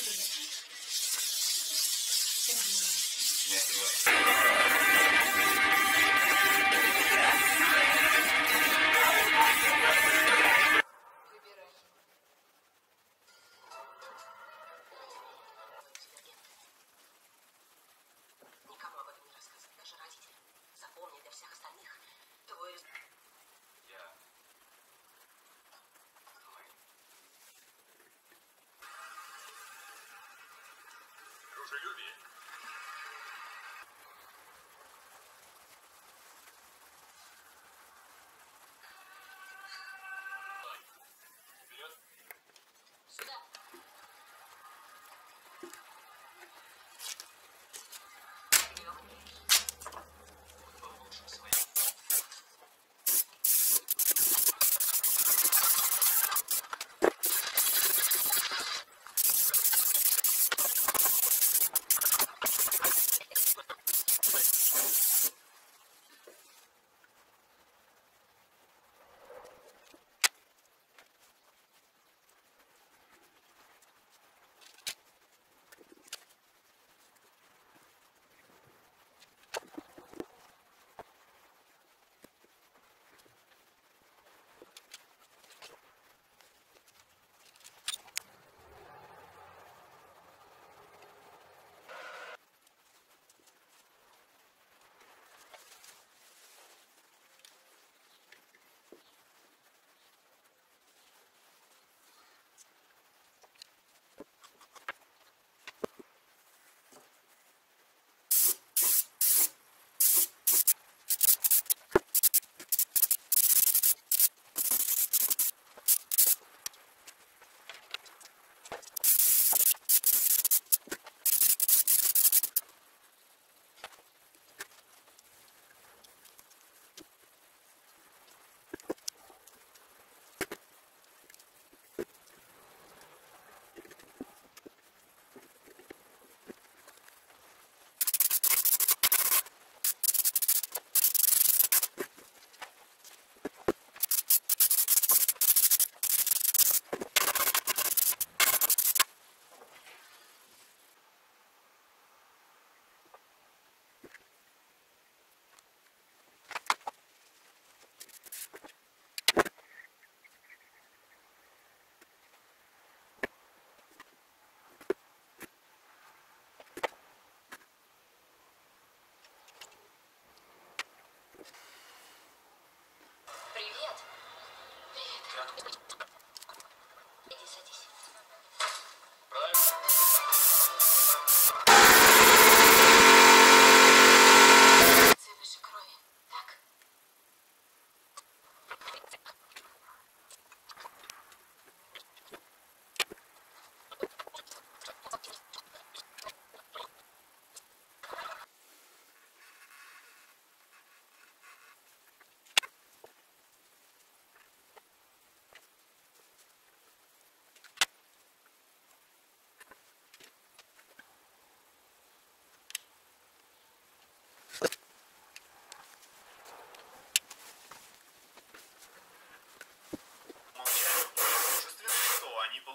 すぐね。Дружелюбие.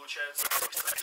получаются...